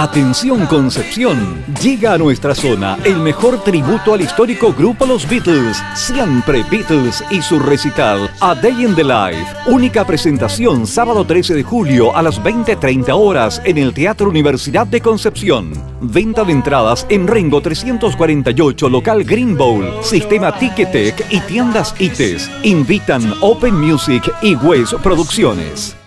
Atención Concepción, llega a nuestra zona el mejor tributo al histórico grupo Los Beatles, siempre Beatles y su recital A Day in the Life. Única presentación sábado 13 de julio a las 20.30 horas en el Teatro Universidad de Concepción. Venta de entradas en Rengo 348, local Green Bowl, sistema Ticketek y tiendas ITES. Invitan Open Music y West Producciones.